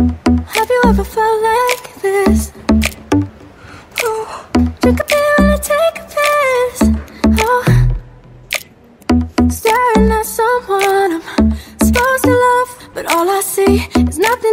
Have you ever felt like this? Oh, drink a beer and I take a piss. Oh, staring at someone I'm supposed to love, but all I see is nothing.